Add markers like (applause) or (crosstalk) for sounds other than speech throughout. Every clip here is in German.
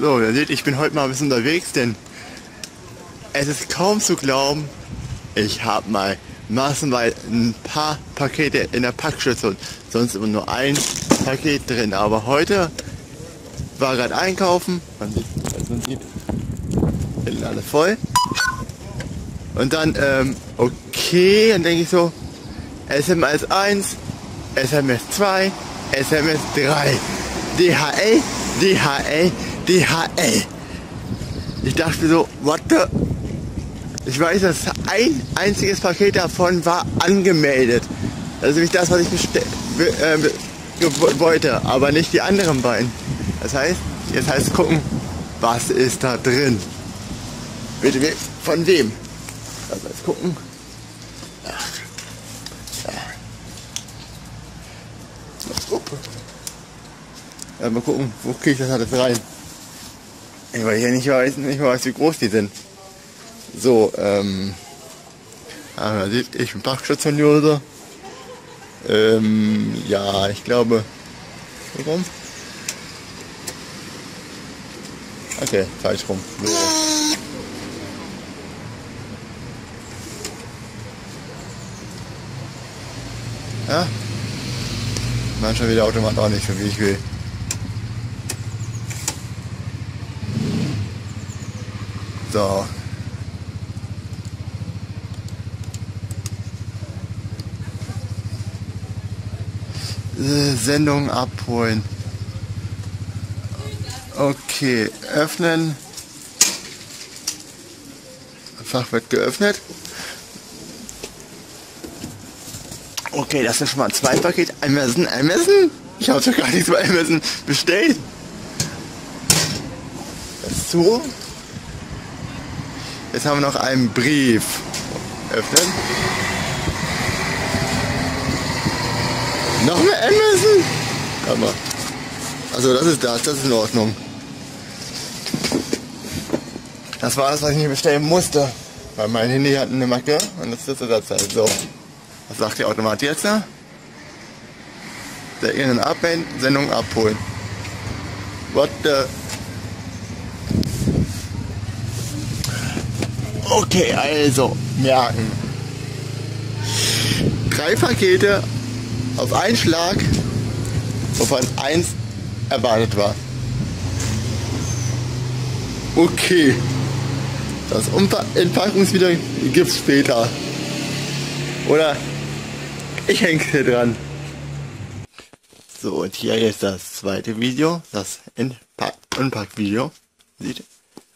So, ihr seht, ich bin heute mal ein bisschen unterwegs, denn es ist kaum zu glauben, ich habe mal massenweise ein paar Pakete in der Packschüssel und sonst immer nur ein Paket drin. Aber heute war gerade einkaufen, man sieht, also man sieht, hinten alle voll. Und dann, ähm, okay, dann denke ich so, SMS 1, SMS 2, SMS 3, DHL, DHL, DHL. Ich dachte so, what the? Ich weiß, dass ein einziges Paket davon war angemeldet. Das ist nämlich das, was ich äh, wollte, aber nicht die anderen beiden. Das heißt, jetzt heißt es gucken, was ist da drin. Bitte, von wem? Also jetzt gucken. Ach. Mal gucken, wo kriege ich das alles rein. Weil ich ja nicht weiß, nicht weiß, wie groß die sind. So, ähm. Ah, ich bin Fachstationuser. Ähm, ja, ich glaube. Warum? Okay, falsch rum. So. Ja? Manchmal will der Automat auch nicht so wie ich will. So. Äh, Sendung abholen. Okay, öffnen. Fach wird geöffnet. Okay, das sind schon mal zwei Pakete. Amazon, Amazon? Ich habe doch gar nichts bei Amazon bestellt. So. Jetzt haben wir noch einen Brief. Öffnen. Noch mehr? Warte mal. Also das ist das, das ist in Ordnung. Das war das, was ich mir bestellen musste. Weil mein Handy hat eine Macke und das ist das halt so. Was sagt der Automat jetzt da? Der Innen abwenden, Sendung abholen. What the... Okay, also, merken. Drei Pakete auf einen Schlag, wovon eins erwartet war. Okay. Das Entpackungsvideo gibt es später. Oder ich hänge hier dran. So, und hier ist das zweite Video, das Unpack-Video. Sieht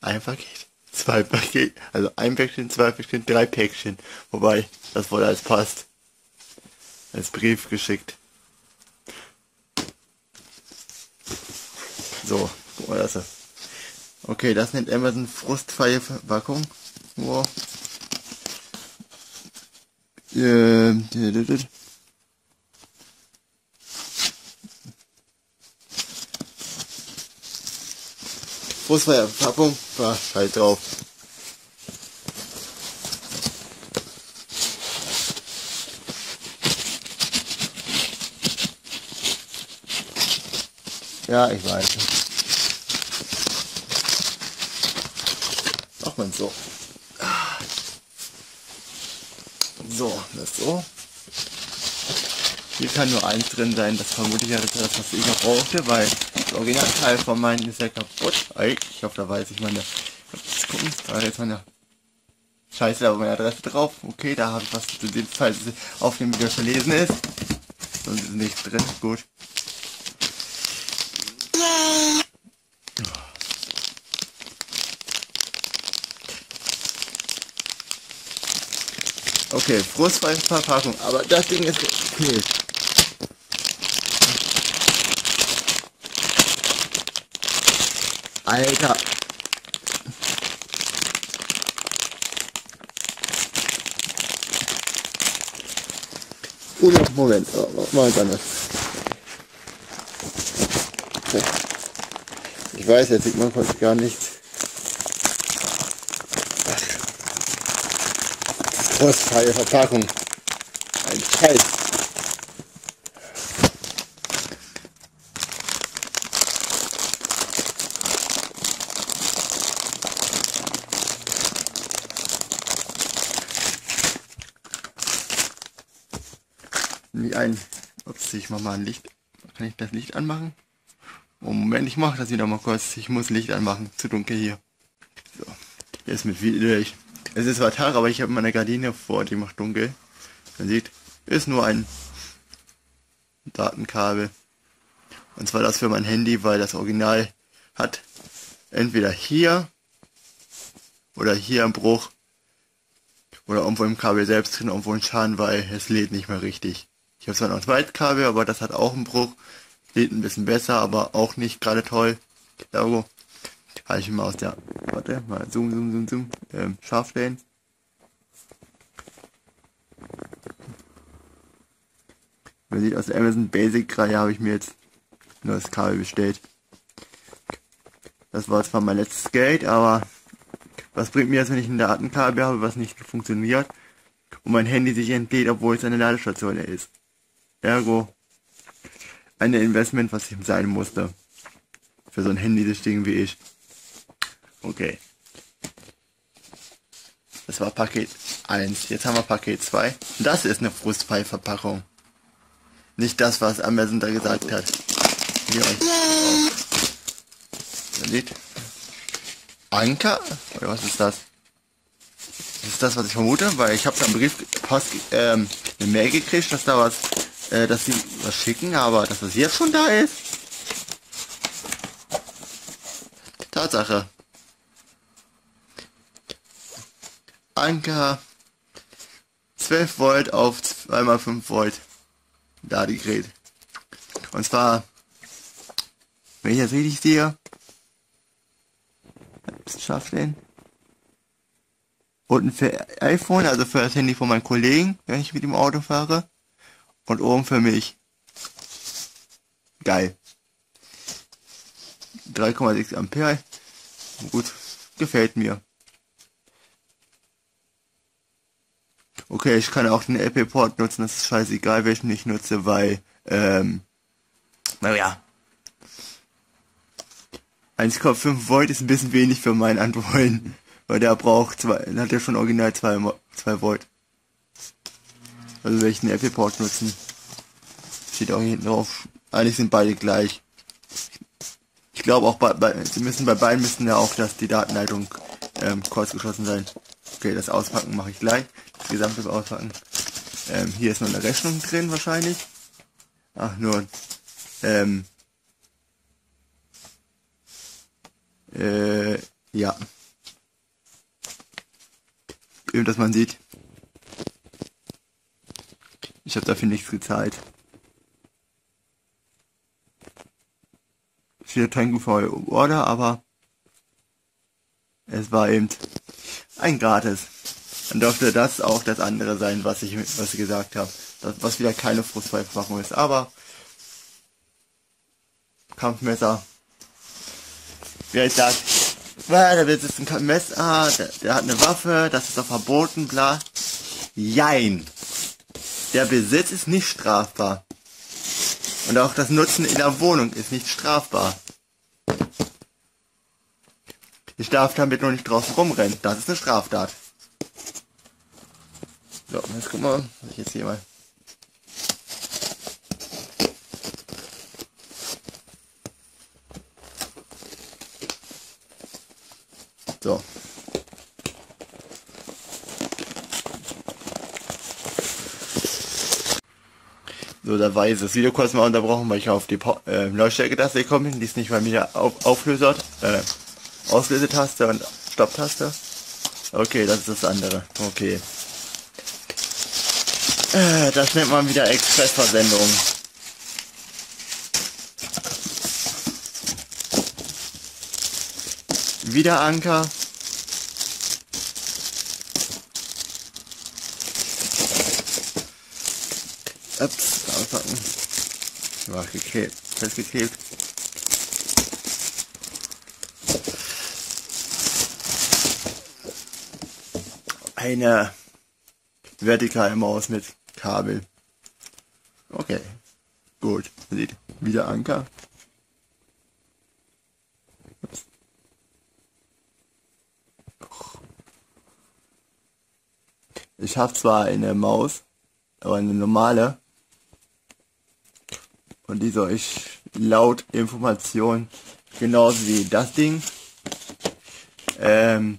ein Paket, zwei Paket, also ein Päckchen, zwei Päckchen, drei Päckchen. Wobei, das wurde als Post, als Brief geschickt. So, guck mal das. Okay, das nennt Amazon frustfreie Verpackung. Wow. Ähm, Frustfreie Verpackung war halt drauf. Ja, ich weiß. Macht man so. So, das so. Hier kann nur eins drin sein, das vermute ich ja das, was ich noch brauchte, weil das Originalteil von meinen ist ja kaputt. Ich hoffe, da weiß ich meine. Jetzt gucken, da ist meine Scheiße, da meine Adresse drauf. Okay, da habe ich was zu dem, es auf dem Video verlesen ist. Sonst ist nichts drin. Gut. Okay, Verpackung, aber das Ding ist okay. Alter. Oder, Moment, oh, mal anders. Okay. Ich weiß, jetzt sieht man heute gar nicht. frostfreie Verpackung. Ein Scheiß. Ein. Ups, ich mach mal ein Licht. Kann ich das Licht anmachen? Oh, Moment, ich mache das wieder mal kurz. Ich muss Licht anmachen. Zu dunkel hier. So. Jetzt mit viel durch. Es ist zwar Tag, aber ich habe meine Gardine vor, die macht dunkel. Man sieht, ist nur ein Datenkabel. Und zwar das für mein Handy, weil das Original hat entweder hier oder hier ein Bruch oder irgendwo im Kabel selbst drin irgendwo ein Schaden, weil es lädt nicht mehr richtig. Ich habe zwar noch ein zweites Kabel, aber das hat auch einen Bruch. Lädt ein bisschen besser, aber auch nicht gerade toll. Ergo halte ich mal aus der, warte, mal zoom, zoom, zoom, zoom, ähm, scharf stellen. Man sieht aus der Amazon Basic Reihe habe ich mir jetzt nur das Kabel bestellt. Das war zwar mein letztes Geld, aber was bringt mir das, wenn ich ein Datenkabel habe, was nicht funktioniert und mein Handy sich entlädt, obwohl es eine Ladestation ist. Ergo, ein Investment, was ihm sein musste. Für so ein Handy das Ding wie ich. Okay. Das war Paket 1. Jetzt haben wir Paket 2. Das ist eine frustfreie Verpackung. Nicht das, was Amazon da gesagt hat. Hier euch. Man sieht. Anker? Oder was ist das? Das ist das, was ich vermute, weil ich habe da einen Brief, Post, ähm, eine Mail gekriegt, dass da was, äh, dass sie was schicken, aber dass das jetzt schon da ist. Tatsache. Anker 12 Volt auf 2x5 Volt Ladegerät. Und zwar, wenn ich das richtig sehe, scharf stellen. Unten für iPhone, also für das Handy von meinem Kollegen, wenn ich mit dem Auto fahre. Und oben für mich. Geil. 3,6 Ampere. Gut, gefällt mir. Okay, ich kann auch den Apple Port nutzen, das ist scheißegal, welchen ich nutze, weil, ähm, naja, 1,5 Volt ist ein bisschen wenig für meinen Android, (laughs) weil der braucht zwei, hat ja schon original 2, 2 Volt. Also werde ich den Apple Port nutzen. Steht auch hier hinten drauf. Eigentlich sind beide gleich. Ich glaube auch bei, bei, sie müssen bei beiden müssen ja auch, dass die Datenleitung ähm, kurz geschlossen sein. Okay, das Auspacken mache ich gleich. Das gesamte Auspacken. Ähm, hier ist noch eine Rechnung drin wahrscheinlich. Ach nur ähm, Äh, ja. Eben, dass man sieht. Ich habe dafür nichts gezahlt. Steht for your order, aber es war eben ein Gratis. Dann dürfte das auch das andere sein, was ich, was ich gesagt habe. was wieder keine Frustverpackung ist. Aber Kampfmesser wie er sagt, da wird jetzt ein Messer, der, der hat eine Waffe, das ist doch verboten, bla. Jein. Der Besitz ist nicht strafbar. Und auch das Nutzen in der Wohnung ist nicht strafbar. Ich darf damit noch nicht draußen rumrennen. Das ist eine Straftat. So, jetzt gucken wir, was ich jetzt hier mal So. So, da war jetzt das Video kurz mal unterbrochen, weil ich auf die äh, Lautstärke-Taste gekommen bin. Die ist nicht bei mir auf Auflöser, äh, Auslösetaste und Stopptaste. Okay, das ist das andere. Okay. Äh, das nennt man wieder Expressversendung. Wieder Anker. Ups, auspacken. War geklebt, festgeklebt. Eine vertikale Maus mit Kabel. Okay, gut. Man sieht wieder Anker. Ich habe zwar eine Maus, aber eine normale, und die soll ich laut Information genauso wie das Ding. Ähm,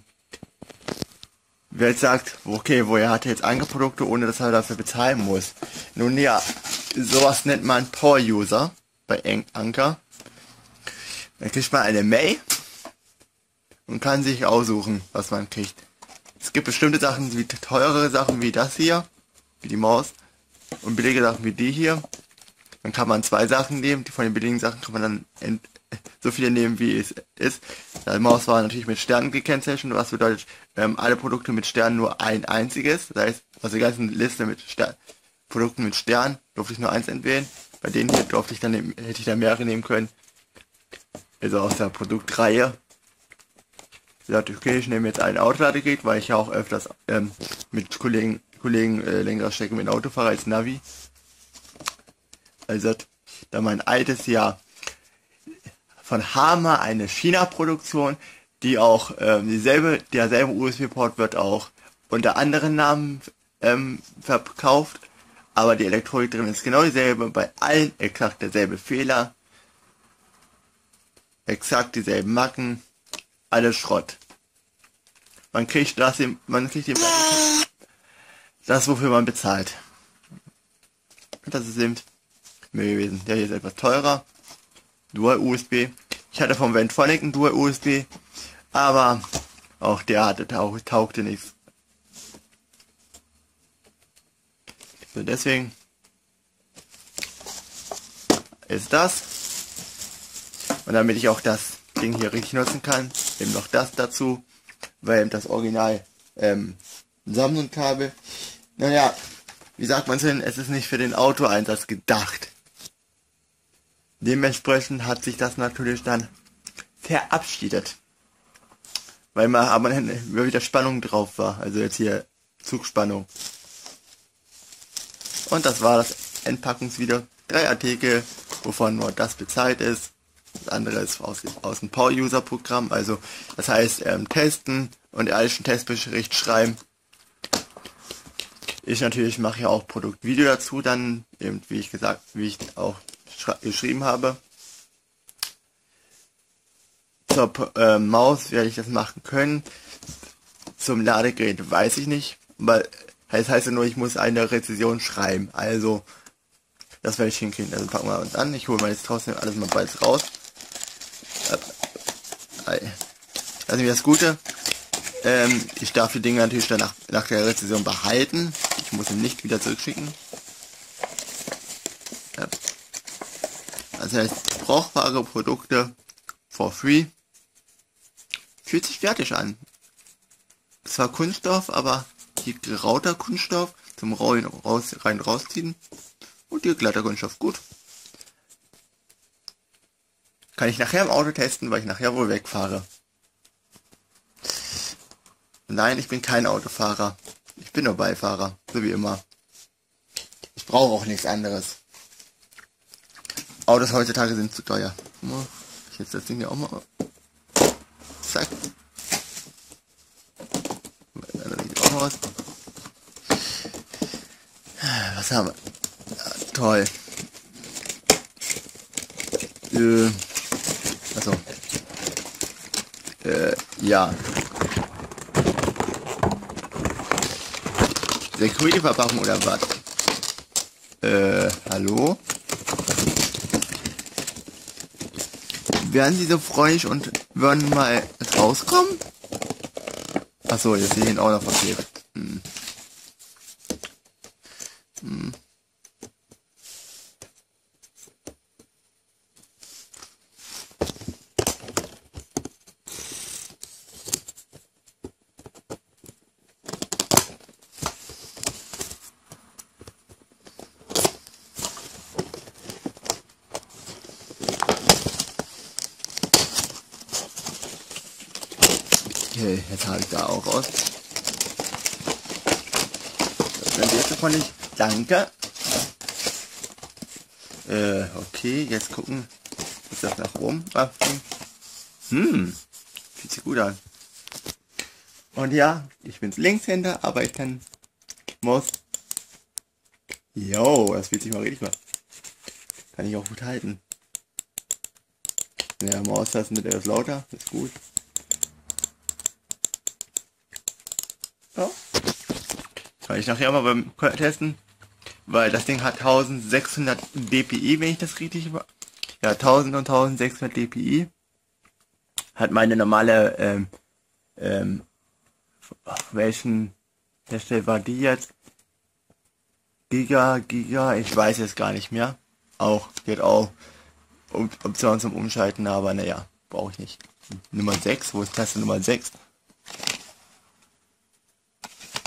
wer jetzt sagt, okay, woher hat er jetzt Ankerprodukte, ohne dass er dafür bezahlen muss? Nun ja, sowas nennt man Power User bei Anker. Dann kriegt man eine Mail und kann sich aussuchen, was man kriegt. Es gibt bestimmte Sachen, wie teurere Sachen wie das hier, wie die Maus, und billige Sachen wie die hier. Dann kann man zwei Sachen nehmen, die von den billigen Sachen kann man dann so viele nehmen, wie es ist. Die Maus war natürlich mit Sternen gekennzeichnet, was bedeutet, ähm, alle Produkte mit Sternen nur ein einziges. Das heißt, aus der ganzen Liste mit Ster Produkten mit Sternen durfte ich nur eins entwählen. Bei denen hier durfte ich dann, hätte ich dann mehrere nehmen können. Also aus der Produktreihe. Ich sagte, okay, ich nehme jetzt ein Autoladegerät, weil ich ja auch öfters ähm, mit Kollegen, Kollegen äh, längere Strecken mit dem Auto fahre als Navi. Also da mein altes Jahr von Hama eine China-Produktion, die auch ähm, dieselbe, derselbe USB-Port wird auch unter anderen Namen ähm, verkauft, aber die Elektronik drin ist genau dieselbe, bei allen exakt derselbe Fehler, exakt dieselben Macken, alles Schrott. Man kriegt das, man kriegt das, wofür man bezahlt. Das ist eben mehr gewesen. Der hier ist etwas teurer. Dual USB. Ich hatte vom Ventonic ein Dual USB, aber auch der hatte tauch, taugte nichts. So, deswegen ist das. Und damit ich auch das Ding hier richtig nutzen kann, eben noch das dazu, weil das Original ähm, Samsung-Kabel. Naja, wie sagt man es denn, es ist nicht für den Autoeinsatz gedacht. Dementsprechend hat sich das natürlich dann verabschiedet. Weil man aber wieder Spannung drauf war. Also jetzt hier Zugspannung. Und das war das Entpackungsvideo. Drei Artikel, wovon nur das bezahlt ist. Das andere ist aus, aus dem Power-User-Programm. Also das heißt ähm, testen und ehrlichen Testbericht schreiben. Ich natürlich mache ja auch Produktvideo dazu, dann eben wie ich gesagt, wie ich auch geschrieben habe. Zur äh, Maus werde ich das machen können. Zum Ladegerät weiß ich nicht, weil das heißt ja nur, ich muss eine Rezession schreiben. Also, das werde ich hinkriegen. Also packen wir uns an. Ich hole mal jetzt trotzdem alles mal bald raus. Also das Gute, ähm, ich darf die Dinge natürlich dann nach, nach der Rezession behalten. Ich muss sie nicht wieder zurückschicken. Das heißt, brauchbare Produkte for free. Fühlt sich fertig an. Zwar Kunststoff, aber hier gerauter Kunststoff zum rein, raus, rein rausziehen. Und hier glatter Kunststoff. Gut. Kann ich nachher im Auto testen, weil ich nachher wohl wegfahre. Nein, ich bin kein Autofahrer. Ich bin nur Beifahrer, so wie immer. Ich brauche auch nichts anderes. Autos heutzutage sind zu teuer. Ich jetzt das Ding hier auch mal. Zack. Auch was. Was haben wir? Ja, toll. Äh, also. Äh, ja. Security-Verpackung oder was? Äh, hallo? Wären sie so freundlich und würden mal rauskommen? Achso, jetzt sehe ich ihn auch noch verkehrt. Hm. Hm. Okay, jetzt habe ich da auch raus. Das sind jetzt davon nicht. Danke. Äh, okay, jetzt gucken. Ist das nach oben? Hm, fühlt sich gut an. Und ja, ich bin's Linkshänder, aber ich kann muss. Jo, das fühlt sich mal richtig gut. Kann ich auch gut halten. Ja, Maustasten mit etwas lauter, ist gut. Kann ich nachher mal beim Testen, weil das Ding hat 1600 dpi, wenn ich das richtig ja 1000 und 1600 dpi. Hat meine normale ähm, ähm, welchen Hersteller war die jetzt? Giga, Giga, ich weiß es gar nicht mehr. Auch, geht auch Option zum Umschalten, aber naja, brauche ich nicht. Nummer 6, wo ist Taste Nummer 6?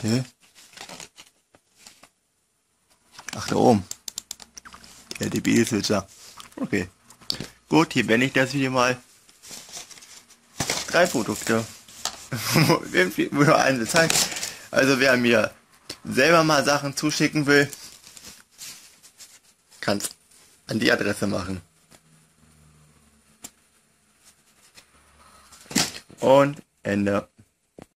Hä? Ach, da oben. Der DB-Switcher. Okay. Gut, hier wenn ich das Video mal. Drei Produkte. (laughs) Eine Zeit. Also wer mir selber mal Sachen zuschicken will, kann es an die Adresse machen. Und Ende.